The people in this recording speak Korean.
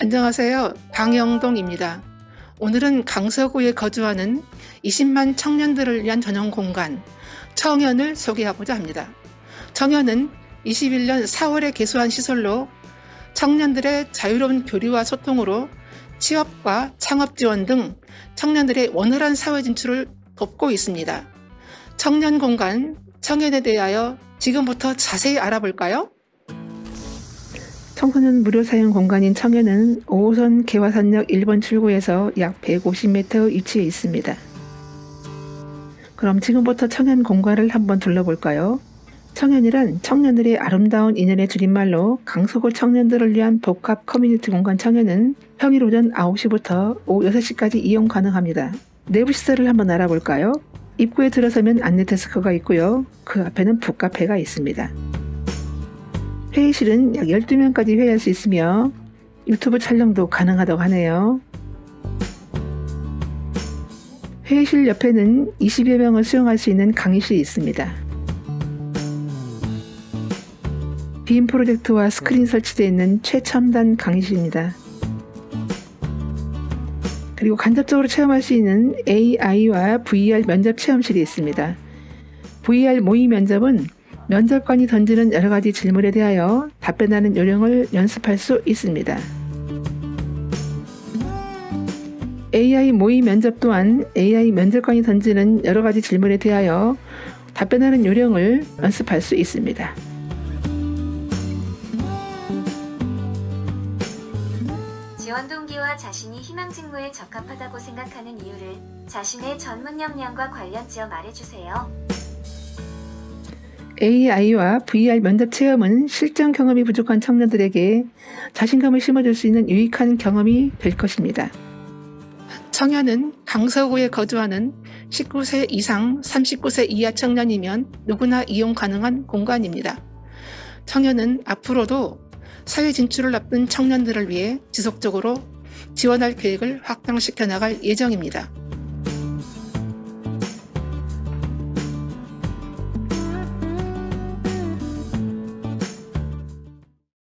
안녕하세요. 방영동입니다. 오늘은 강서구에 거주하는 20만 청년들을 위한 전용 공간, 청년을 소개하고자 합니다. 청년은 21년 4월에 개소한 시설로 청년들의 자유로운 교류와 소통으로 취업과 창업 지원 등 청년들의 원활한 사회 진출을 돕고 있습니다. 청년 공간, 청년에 대하여 지금부터 자세히 알아볼까요? 청소년 무료 사용 공간인 청년은 5호선 개화선역 1번 출구에서 약 150m 위치해 있습니다. 그럼 지금부터 청년 공간을 한번 둘러볼까요? 청년이란 청년들의 아름다운 인연의 줄임말로 강서구 청년들을 위한 복합 커뮤니티 공간 청년은 평일 오전 9시부터 오후 6시까지 이용 가능합니다. 내부 시설을 한번 알아볼까요? 입구에 들어서면 안내 데스크가 있고요. 그 앞에는 북카페가 있습니다. 회의실은 약 12명까지 회의할 수 있으며 유튜브 촬영도 가능하다고 하네요. 회의실 옆에는 20여 명을 수용할 수 있는 강의실이 있습니다. 빔 프로젝트와 스크린 설치되어 있는 최첨단 강의실입니다. 그리고 간접적으로 체험할 수 있는 AI와 VR 면접 체험실이 있습니다. VR 모의 면접은 면접관이 던지는 여러 가지 질문에 대하여 답변하는 요령을 연습할 수 있습니다. AI 모의 면접 또한 AI 면접관이 던지는 여러 가지 질문에 대하여 답변하는 요령을 연습할 수 있습니다. 지원 동기와 자신이 희망 직무에 적합하다고 생각하는 이유를 자신의 전문 역량과 관련 지어 말해주세요. AI와 VR 면접 체험은 실전 경험이 부족한 청년들에게 자신감을 심어줄 수 있는 유익한 경험이 될 것입니다. 청년은 강서구에 거주하는 19세 이상 39세 이하 청년이면 누구나 이용 가능한 공간입니다. 청년은 앞으로도 사회 진출을 앞둔 청년들을 위해 지속적으로 지원할 계획을 확장시켜 나갈 예정입니다.